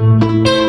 Dans